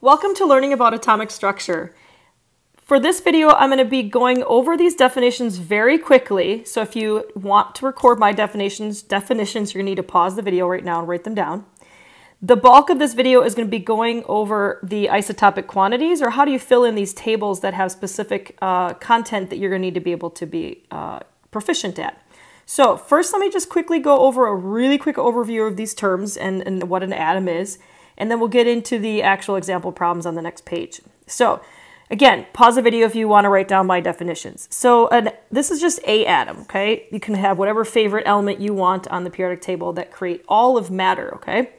Welcome to learning about atomic structure. For this video, I'm going to be going over these definitions very quickly. So if you want to record my definitions, definitions, you're going to need to pause the video right now and write them down. The bulk of this video is going to be going over the isotopic quantities or how do you fill in these tables that have specific uh, content that you're going to need to be able to be uh, proficient at. So first, let me just quickly go over a really quick overview of these terms and, and what an atom is, and then we'll get into the actual example problems on the next page. So again, pause the video if you want to write down my definitions. So an, this is just a atom, okay? You can have whatever favorite element you want on the periodic table that create all of matter, okay?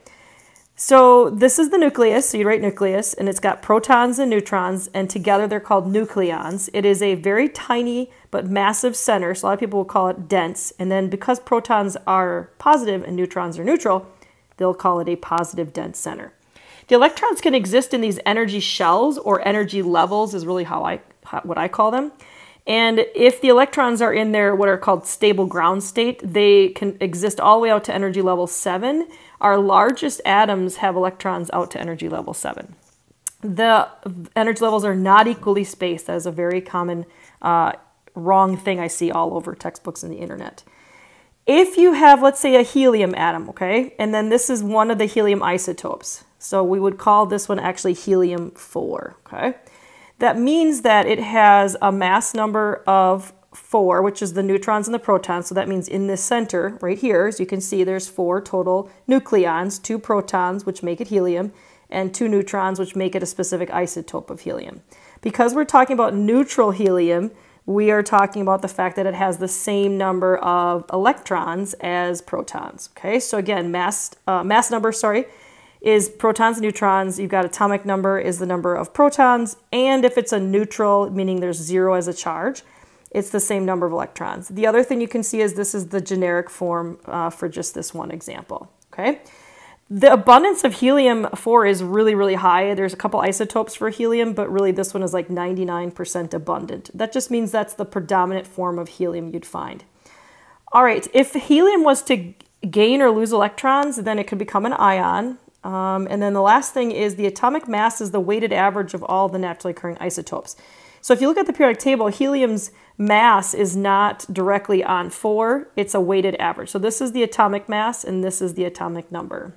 So this is the nucleus, so you write nucleus, and it's got protons and neutrons, and together they're called nucleons. It is a very tiny but massive center, so a lot of people will call it dense, and then because protons are positive and neutrons are neutral, they'll call it a positive dense center. The electrons can exist in these energy shells or energy levels is really how I what I call them. And if the electrons are in their what are called stable ground state, they can exist all the way out to energy level 7, our largest atoms have electrons out to energy level 7. The energy levels are not equally spaced. That is a very common uh, wrong thing I see all over textbooks and the internet. If you have, let's say, a helium atom, okay, and then this is one of the helium isotopes. So we would call this one actually helium-4, okay? That means that it has a mass number of four, which is the neutrons and the protons. So that means in this center right here, as you can see, there's four total nucleons, two protons, which make it helium, and two neutrons, which make it a specific isotope of helium. Because we're talking about neutral helium, we are talking about the fact that it has the same number of electrons as protons. Okay, so again, mass, uh, mass number, sorry, is protons and neutrons. You've got atomic number is the number of protons, and if it's a neutral, meaning there's zero as a charge, it's the same number of electrons. The other thing you can see is this is the generic form uh, for just this one example, okay? The abundance of helium-4 is really, really high. There's a couple isotopes for helium, but really this one is like 99% abundant. That just means that's the predominant form of helium you'd find. All right, if helium was to gain or lose electrons, then it could become an ion. Um, and then the last thing is the atomic mass is the weighted average of all the naturally occurring isotopes. So if you look at the periodic table, helium's mass is not directly on 4, it's a weighted average. So this is the atomic mass and this is the atomic number.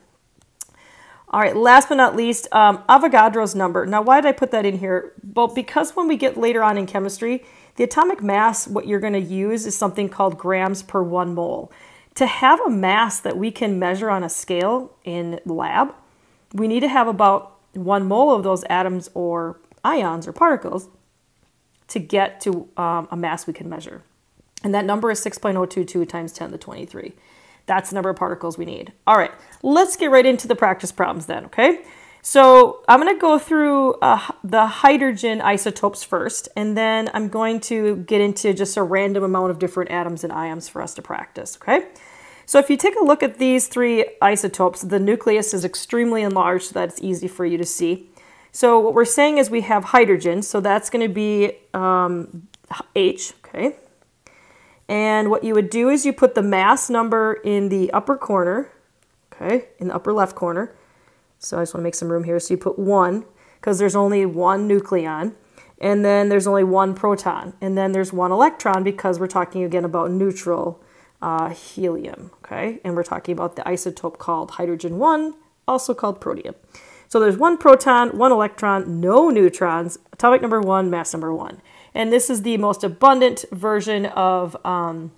All right, last but not least, um, Avogadro's number. Now, why did I put that in here? Well, because when we get later on in chemistry, the atomic mass, what you're going to use is something called grams per one mole. To have a mass that we can measure on a scale in lab, we need to have about one mole of those atoms or ions or particles to get to um, a mass we can measure. And that number is 6.022 times 10 to the 23. That's the number of particles we need. All right, let's get right into the practice problems then, okay? So I'm going to go through uh, the hydrogen isotopes first, and then I'm going to get into just a random amount of different atoms and ions for us to practice, okay? So if you take a look at these three isotopes, the nucleus is extremely enlarged so that it's easy for you to see. So what we're saying is we have hydrogen, so that's going to be um, H, okay? And what you would do is you put the mass number in the upper corner, okay, in the upper left corner. So I just want to make some room here. So you put 1, because there's only one nucleon. And then there's only one proton. And then there's one electron because we're talking again about neutral uh, helium, okay? And we're talking about the isotope called hydrogen 1, also called protium. So there's one proton, one electron, no neutrons, atomic number one, mass number one. And this is the most abundant version of um,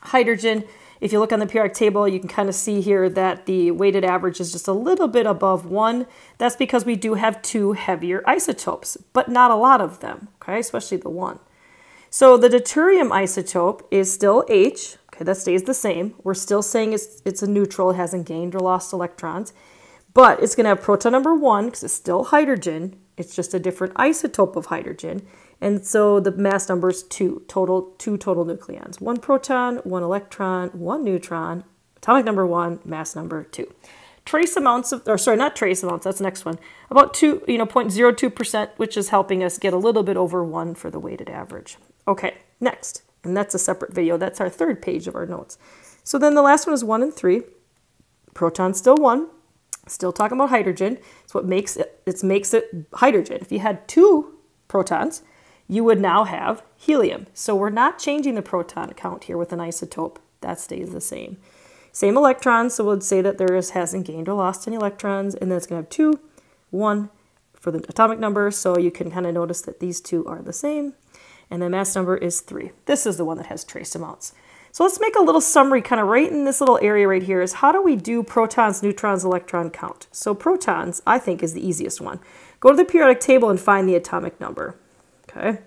hydrogen. If you look on the periodic table, you can kind of see here that the weighted average is just a little bit above one. That's because we do have two heavier isotopes, but not a lot of them, okay, especially the one. So the deuterium isotope is still H, okay, that stays the same. We're still saying it's, it's a neutral, it hasn't gained or lost electrons. But it's going to have proton number one because it's still hydrogen. It's just a different isotope of hydrogen. And so the mass number is two, total, two total nucleons. One proton, one electron, one neutron, atomic number one, mass number two. Trace amounts of, or sorry, not trace amounts, that's the next one. About two, you know, 0.02%, which is helping us get a little bit over one for the weighted average. Okay, next. And that's a separate video. That's our third page of our notes. So then the last one is one and three. Proton still one, Still talking about hydrogen. It's what makes it, it makes it hydrogen. If you had two protons, you would now have helium. So we're not changing the proton count here with an isotope. That stays the same. Same electrons, so we'll say that there is, hasn't gained or lost any electrons, and then it's going to have two, one for the atomic number, so you can kind of notice that these two are the same, and the mass number is three. This is the one that has trace amounts. So let's make a little summary kind of right in this little area right here is how do we do protons, neutrons, electron count? So protons, I think, is the easiest one. Go to the periodic table and find the atomic number. Okay.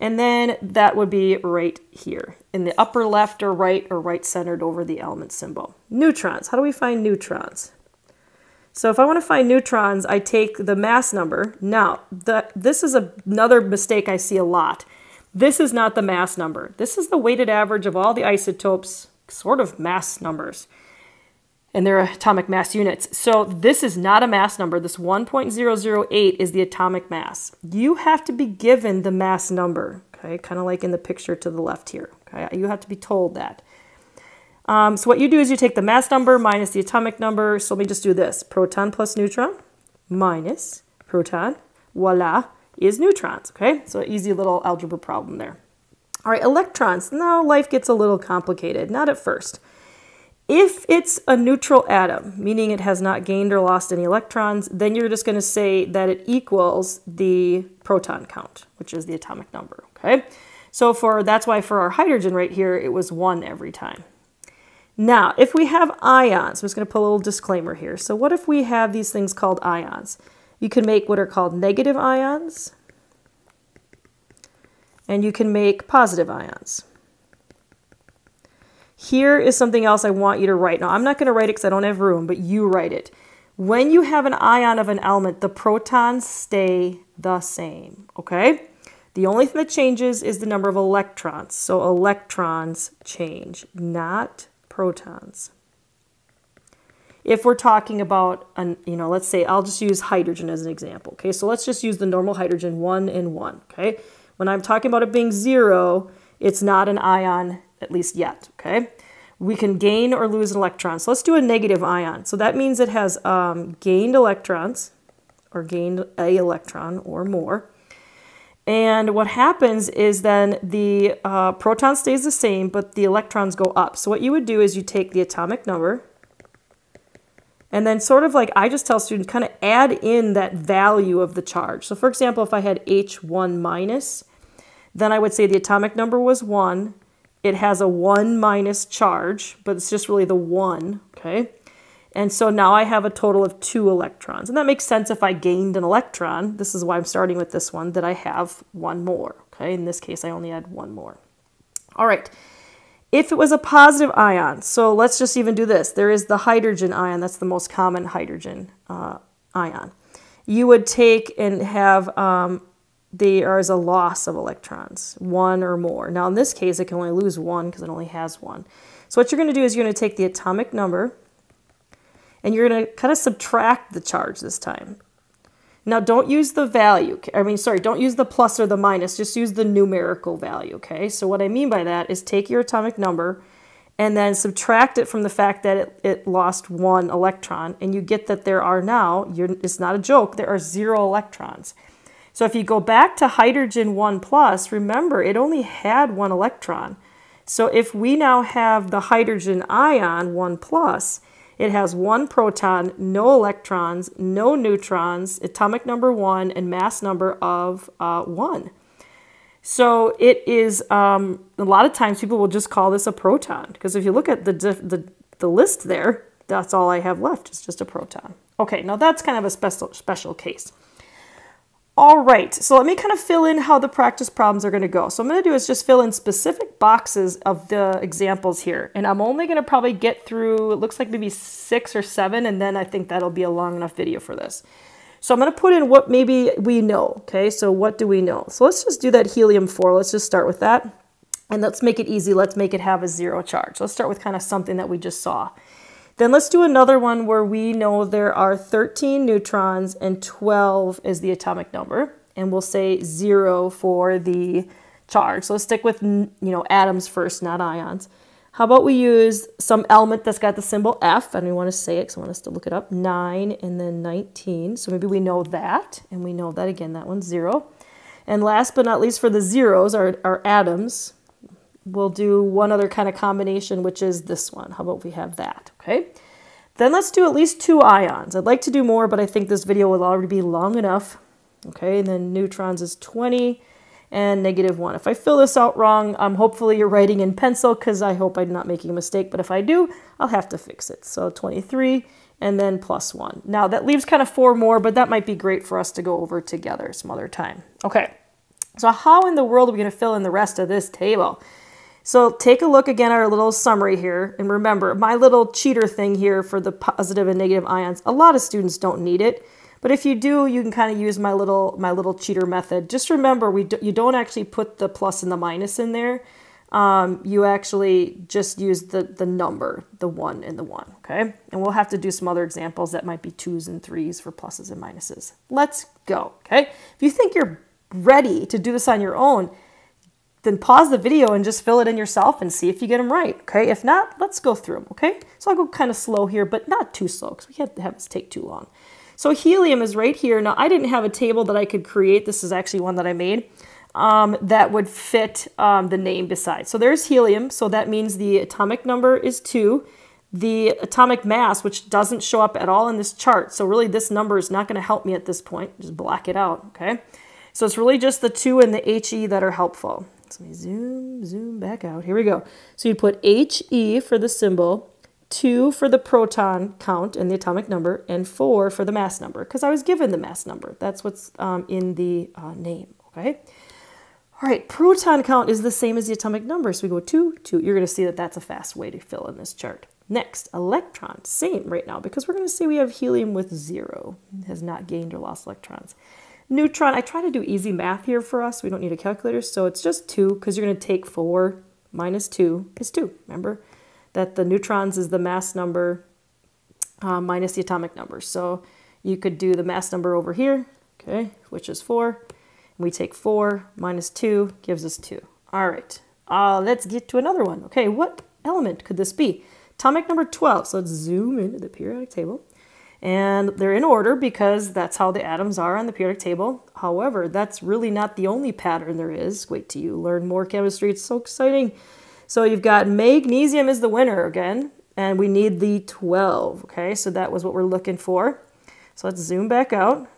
And then that would be right here in the upper left or right or right centered over the element symbol. Neutrons, how do we find neutrons? So if I want to find neutrons, I take the mass number. Now, the, this is a, another mistake I see a lot. This is not the mass number. This is the weighted average of all the isotopes, sort of mass numbers and their atomic mass units. So this is not a mass number. This 1.008 is the atomic mass. You have to be given the mass number, okay? Kind of like in the picture to the left here, okay? You have to be told that. Um, so what you do is you take the mass number minus the atomic number. So let me just do this. Proton plus neutron minus proton, voila, is neutrons, okay? So easy little algebra problem there. All right, electrons. Now life gets a little complicated, not at first. If it's a neutral atom, meaning it has not gained or lost any electrons, then you're just going to say that it equals the proton count, which is the atomic number, okay? So for that's why for our hydrogen right here, it was 1 every time. Now, if we have ions, I'm just going to put a little disclaimer here. So what if we have these things called ions? You can make what are called negative ions, and you can make positive ions. Here is something else I want you to write. Now, I'm not going to write it because I don't have room, but you write it. When you have an ion of an element, the protons stay the same, okay? The only thing that changes is the number of electrons. So electrons change, not protons. If we're talking about, an, you know, let's say, I'll just use hydrogen as an example, okay? So let's just use the normal hydrogen, one and one, okay? When I'm talking about it being zero, it's not an ion at least yet, okay? We can gain or lose an electron. So let's do a negative ion. So that means it has um, gained electrons or gained a electron or more. And what happens is then the uh, proton stays the same, but the electrons go up. So what you would do is you take the atomic number, and then sort of like I just tell students, kind of add in that value of the charge. So for example, if I had H1 minus, then I would say the atomic number was 1, it has a 1 minus charge, but it's just really the 1, okay? And so now I have a total of two electrons. And that makes sense if I gained an electron. This is why I'm starting with this one, that I have one more, okay? In this case, I only had one more. All right. If it was a positive ion, so let's just even do this. There is the hydrogen ion. That's the most common hydrogen uh, ion. You would take and have um, there is a loss of electrons, one or more. Now in this case, it can only lose one because it only has one. So what you're going to do is you're going to take the atomic number and you're going to kind of subtract the charge this time. Now don't use the value, I mean, sorry, don't use the plus or the minus, just use the numerical value, okay? So what I mean by that is take your atomic number and then subtract it from the fact that it, it lost one electron and you get that there are now, it's not a joke, there are zero electrons. So if you go back to hydrogen 1 plus, remember it only had one electron. So if we now have the hydrogen ion 1 plus, it has one proton, no electrons, no neutrons, atomic number 1, and mass number of uh, 1. So it is, um, a lot of times people will just call this a proton because if you look at the, the, the list there, that's all I have left. It's just a proton. Okay, now that's kind of a special, special case. All right, so let me kind of fill in how the practice problems are going to go. So I'm going to do is just fill in specific boxes of the examples here. And I'm only going to probably get through, it looks like maybe six or seven, and then I think that'll be a long enough video for this. So I'm going to put in what maybe we know, okay? So what do we know? So let's just do that helium-4. Let's just start with that. And let's make it easy. Let's make it have a zero charge. Let's start with kind of something that we just saw. Then let's do another one where we know there are 13 neutrons and 12 is the atomic number. And we'll say zero for the charge. So let's stick with, you know, atoms first, not ions. How about we use some element that's got the symbol F, and we want to say it because I want us to look it up. 9 and then 19. So maybe we know that, and we know that again, that one's 0. And last but not least for the zeros, our, our atoms, we'll do one other kind of combination, which is this one. How about we have that, okay? Then let's do at least two ions. I'd like to do more, but I think this video will already be long enough. Okay, and then neutrons is 20 and negative 1. If I fill this out wrong, um, hopefully you're writing in pencil because I hope I'm not making a mistake. But if I do, I'll have to fix it. So 23 and then plus 1. Now that leaves kind of four more, but that might be great for us to go over together some other time. Okay, so how in the world are we going to fill in the rest of this table? So take a look again at our little summary here. And remember, my little cheater thing here for the positive and negative ions, a lot of students don't need it. But if you do, you can kind of use my little my little cheater method. Just remember, we do, you don't actually put the plus and the minus in there. Um, you actually just use the, the number, the 1 and the 1, okay? And we'll have to do some other examples that might be 2s and 3s for pluses and minuses. Let's go, okay? If you think you're ready to do this on your own, then pause the video and just fill it in yourself and see if you get them right, okay? If not, let's go through them, okay? So I'll go kind of slow here, but not too slow because we can't have this take too long. So helium is right here. Now, I didn't have a table that I could create. This is actually one that I made um, that would fit um, the name beside. So there's helium. So that means the atomic number is 2. The atomic mass, which doesn't show up at all in this chart. So really this number is not going to help me at this point. Just black it out, okay? So it's really just the 2 and the HE that are helpful. Let me zoom, zoom back out. Here we go. So you'd put HE for the symbol, 2 for the proton count and the atomic number, and 4 for the mass number, because I was given the mass number. That's what's um, in the uh, name, okay? All right, proton count is the same as the atomic number, so we go 2, 2. You're going to see that that's a fast way to fill in this chart. Next, electron, same right now, because we're going to see we have helium with 0. It has not gained or lost electrons. Neutron, I try to do easy math here for us. We don't need a calculator, so it's just 2, because you're going to take 4 minus 2 is 2, remember? that the neutrons is the mass number uh, minus the atomic number. So you could do the mass number over here, okay, which is 4. We take 4 minus 2 gives us 2. All right, uh, let's get to another one. Okay, what element could this be? Atomic number 12. So let's zoom into the periodic table. And they're in order because that's how the atoms are on the periodic table. However, that's really not the only pattern there is. Wait till you learn more chemistry. It's so exciting. So you've got magnesium is the winner again, and we need the 12, okay? So that was what we're looking for. So let's zoom back out.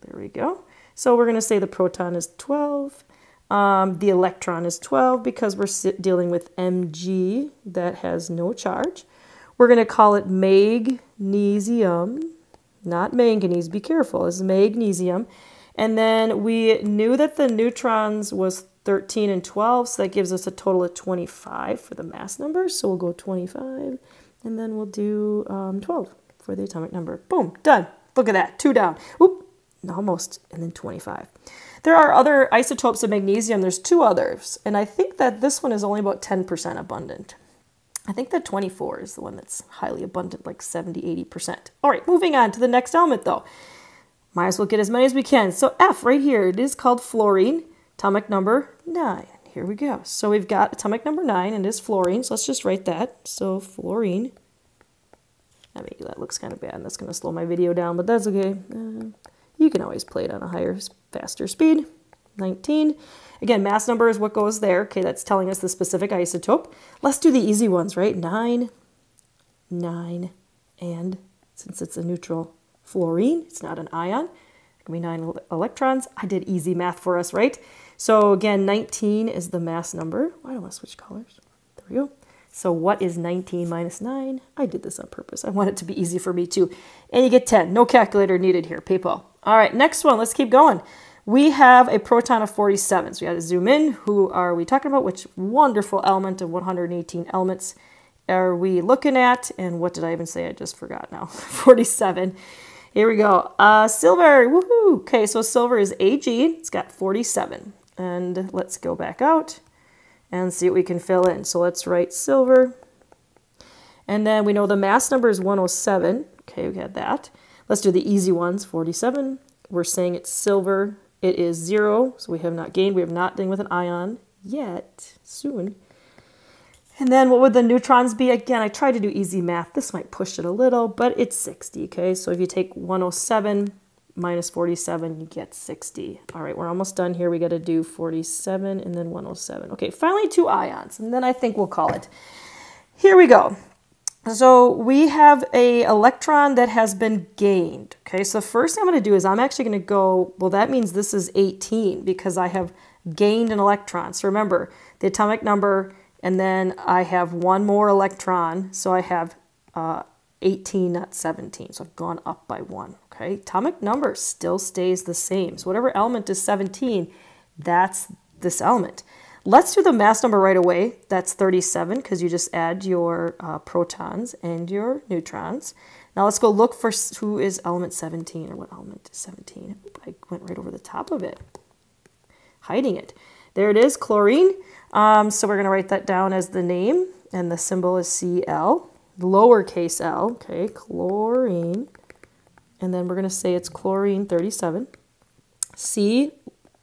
There we go. So we're going to say the proton is 12. Um, the electron is 12 because we're dealing with Mg that has no charge. We're going to call it magnesium, not manganese. Be careful. It's magnesium. And then we knew that the neutrons was 13 and 12, so that gives us a total of 25 for the mass number. So we'll go 25, and then we'll do um, 12 for the atomic number. Boom, done. Look at that, two down. Oop, almost, and then 25. There are other isotopes of magnesium. There's two others, and I think that this one is only about 10% abundant. I think that 24 is the one that's highly abundant, like 70, 80%. All right, moving on to the next element, though. Might as well get as many as we can. So F right here, it is called fluorine atomic number 9. Here we go. So we've got atomic number 9, and it is fluorine, so let's just write that. So fluorine. I mean, that looks kind of bad. And that's going to slow my video down, but that's okay. Uh, you can always play it on a higher, faster speed. 19. Again, mass number is what goes there. Okay, that's telling us the specific isotope. Let's do the easy ones, right? 9, 9, and since it's a neutral fluorine, it's not an ion, can be 9 electrons. I did easy math for us, right? So again, 19 is the mass number. Why don't I switch colors? There we go. So what is 19 minus 9? I did this on purpose. I want it to be easy for me too. And you get 10. No calculator needed here, people. All right, next one. Let's keep going. We have a proton of 47. So we got to zoom in. Who are we talking about? Which wonderful element of 118 elements are we looking at? And what did I even say? I just forgot now. 47. Here we go. Uh, silver. Woohoo! Okay, so silver is Ag. It's got 47. And let's go back out and see what we can fill in. So let's write silver. And then we know the mass number is 107. Okay, we got that. Let's do the easy ones. 47. We're saying it's silver. It is zero, so we have not gained. We have not done with an ion yet. Soon. And then what would the neutrons be? Again, I tried to do easy math. This might push it a little, but it's 60, okay? So if you take 107 minus 47, you get 60. All right, we're almost done here. We got to do 47 and then 107. Okay, finally two ions, and then I think we'll call it. Here we go. So we have a electron that has been gained. Okay, so first thing I'm going to do is I'm actually going to go, well, that means this is 18 because I have gained an electron. So remember, the atomic number and then I have one more electron, so I have uh, 18, not 17. So I've gone up by one, okay? Atomic number still stays the same. So whatever element is 17, that's this element. Let's do the mass number right away. That's 37 because you just add your uh, protons and your neutrons. Now let's go look for who is element 17 or what element is 17. I went right over the top of it, hiding it. There it is, chlorine. Um, so we're going to write that down as the name, and the symbol is Cl, lowercase l, okay, chlorine. And then we're going to say it's chlorine 37. C,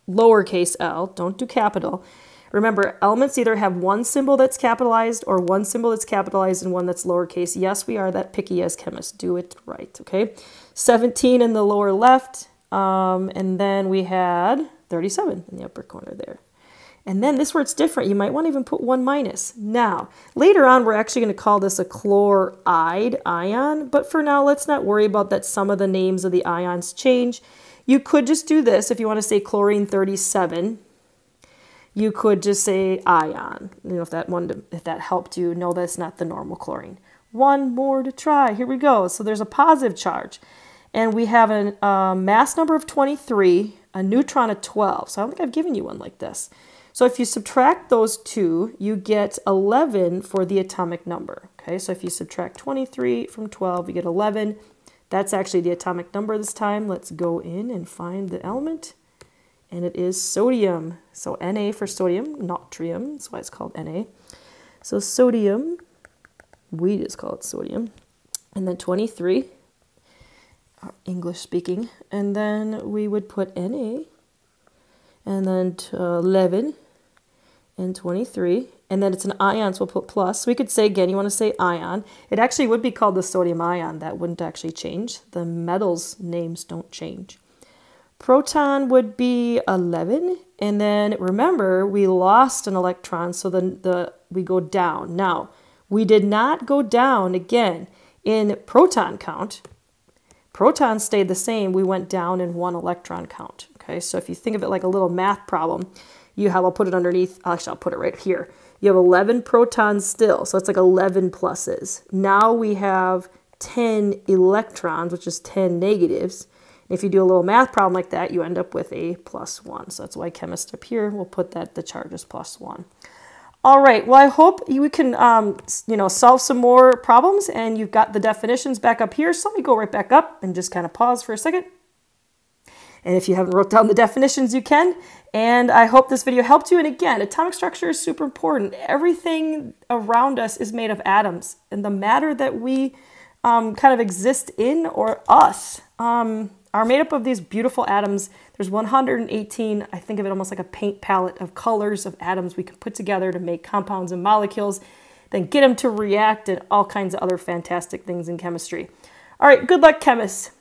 lowercase l, don't do capital. Remember, elements either have one symbol that's capitalized or one symbol that's capitalized and one that's lowercase. Yes, we are that picky as chemists. Do it right, okay? 17 in the lower left, um, and then we had 37 in the upper corner there. And then this where different, you might want to even put one minus. Now, later on, we're actually going to call this a chloride ion, but for now, let's not worry about that some of the names of the ions change. You could just do this if you want to say chlorine 37. You could just say ion. You know, if that one, if that helped you, know that's not the normal chlorine. One more to try. Here we go. So there's a positive charge, and we have a uh, mass number of 23, a neutron of 12. So I don't think I've given you one like this. So if you subtract those two, you get 11 for the atomic number. Okay, so if you subtract 23 from 12, you get 11. That's actually the atomic number this time. Let's go in and find the element. And it is sodium. So Na for sodium, natrium. That's why it's called Na. So sodium, we just call it sodium. And then 23, uh, English speaking. And then we would put Na. And then 11 and 23. And then it's an ion, so we'll put plus. So we could say, again, you want to say ion. It actually would be called the sodium ion. That wouldn't actually change. The metals names don't change. Proton would be 11. And then remember, we lost an electron, so then the we go down. Now, we did not go down again in proton count. Protons stayed the same. We went down in one electron count. Okay, so if you think of it like a little math problem, you have, I'll put it underneath, actually I'll put it right here. You have 11 protons still, so it's like 11 pluses. Now we have 10 electrons, which is 10 negatives. If you do a little math problem like that, you end up with a plus one. So that's why chemists up here will put that the charge is plus one. All right, well, I hope you can, um, you know, solve some more problems and you've got the definitions back up here. So let me go right back up and just kind of pause for a second. And if you haven't wrote down the definitions, you can. And I hope this video helped you. And again, atomic structure is super important. Everything around us is made of atoms. And the matter that we um, kind of exist in or us um, are made up of these beautiful atoms. There's 118, I think of it almost like a paint palette of colors of atoms we can put together to make compounds and molecules, then get them to react and all kinds of other fantastic things in chemistry. All right, good luck, chemists.